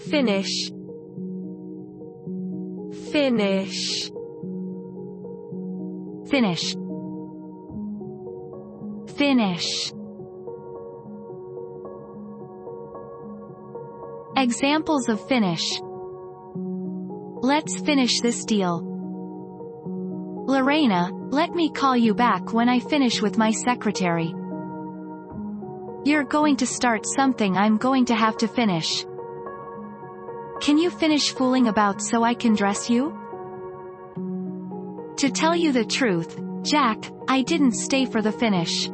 finish finish finish finish Examples of finish Let's finish this deal. Lorena, let me call you back when I finish with my secretary. You're going to start something I'm going to have to finish. Can you finish fooling about so I can dress you? To tell you the truth, Jack, I didn't stay for the finish.